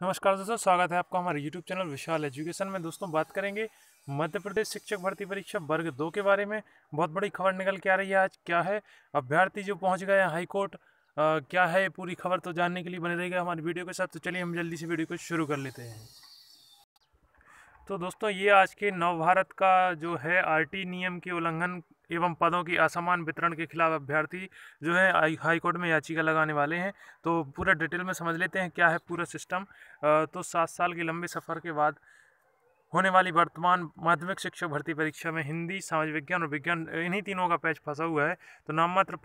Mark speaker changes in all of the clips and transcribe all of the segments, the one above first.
Speaker 1: नमस्कार दोस्तों, स्वागत है आपका हमारे YouTube चैनल विशाल एजुकेशन में। दोस्तों, बात करेंगे मध्य प्रदेश शिक्षक भर्ती परीक्षा वर्ग दो के बारे में। बहुत बड़ी खबर निकल के आ रही है आज, क्या है? अभ्यर्थी जो पहुँच गए हैं हाईकोर्ट क्या है पूरी खबर तो जानने के लिए बने रहेगा हमारी वीडियो के साथ। तो चलिए हम जल्दी से वीडियो को शुरू कर लेते हैं। तो दोस्तों, ये आज के नव का जो है आरटी नियम के उल्लंघन एवं पदों की असमान वितरण के खिलाफ अभ्यर्थी जो है हाईकोर्ट में याचिका लगाने वाले हैं। तो पूरा डिटेल में समझ लेते हैं क्या है पूरा सिस्टम। तो सात साल के लंबे सफ़र के बाद होने वाली वर्तमान माध्यमिक शिक्षक भर्ती परीक्षा में हिंदी, समाज विज्ञान और विज्ञान, इन्हीं तीनों का पैच फंसा हुआ है। तो नाममात्र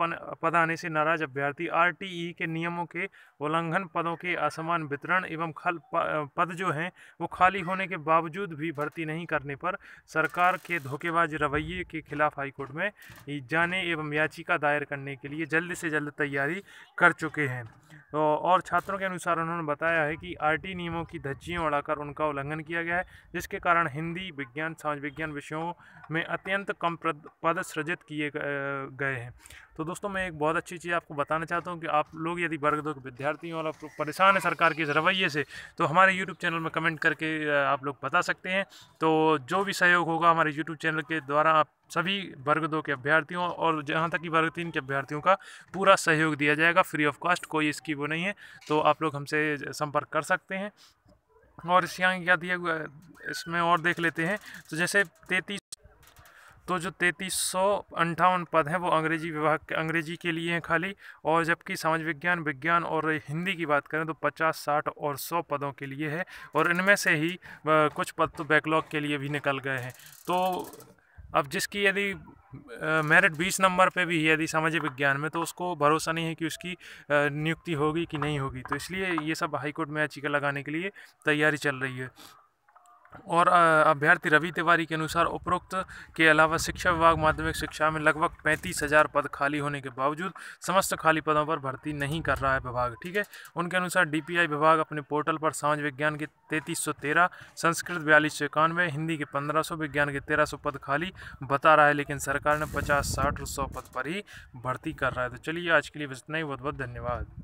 Speaker 1: पद आने से नाराज़ अभ्यर्थी आरटीई के नियमों के उल्लंघन, पदों के असमान वितरण एवं खल पद जो हैं, वो खाली होने के बावजूद भी भर्ती नहीं करने पर सरकार के धोखेबाज रवैये के खिलाफ हाईकोर्ट में जाने एवं याचिका दायर करने के लिए जल्द से जल्द तैयारी कर चुके हैं। तो और छात्रों के अनुसार उन्होंने बताया है कि आरटी नियमों की धज्जियाँ उड़ाकर उनका उल्लंघन किया गया है, जिसके कारण हिंदी विज्ञान समाज विज्ञान विषयों में अत्यंत कम पद सृजित किए गए हैं। तो दोस्तों, मैं एक बहुत अच्छी चीज़ आपको बताना चाहता हूँ कि आप लोग यदि वर्ग दो विद्यार्थी हैं और आप परेशान है सरकार के इस रवैये से तो हमारे यूट्यूब चैनल में कमेंट करके आप लोग बता सकते हैं। तो जो भी सहयोग होगा हमारे यूट्यूब चैनल के द्वारा आप सभी वर्ग दो के अभ्यर्थियों और जहाँ तक कि वर्ग तीन के अभ्यर्थियों का पूरा सहयोग दिया जाएगा फ्री ऑफ़ कॉस्ट कोई इसकी वो नहीं है। तो आप लोग हमसे संपर्क कर सकते हैं। और यहाँ क्या दिया हुआ इसमें और देख लेते हैं। तो जैसे तैतीस तो जो तैतीस सौ अंठावन पद हैं, वो अंग्रेज़ी विभाग के, अंग्रेज़ी के लिए हैं खाली। और जबकि समाज विज्ञान विज्ञान और हिंदी की बात करें तो पचास, साठ और सौ पदों के लिए है। और इनमें से ही कुछ पद तो बैकलॉग के लिए भी निकल गए हैं। तो अब जिसकी यदि मेरिट बीस नंबर पे भी यदि सामाजिक विज्ञान में तो उसको भरोसा नहीं है कि उसकी नियुक्ति होगी कि नहीं होगी। तो इसलिए ये सब हाईकोर्ट में याचिका लगाने के लिए तैयारी चल रही है। और अभ्यर्थी रवि तिवारी के अनुसार उपरोक्त के अलावा शिक्षा विभाग माध्यमिक शिक्षा में लगभग पैंतीस हज़ार पद खाली होने के बावजूद समस्त खाली पदों पर भर्ती नहीं कर रहा है विभाग, ठीक है? उनके अनुसार डीपीआई विभाग अपने पोर्टल पर समाज विज्ञान के तैंतीस संस्कृत बयालीस सौ इक्यानवे, हिंदी के पंद्रह विज्ञान के तेरह पद खाली बता रहा है, लेकिन सरकार ने पचास, साठ और सौ पद पर ही भर्ती कर रहा है। तो चलिए आज के लिए इतना ही। बहुत बहुत धन्यवाद।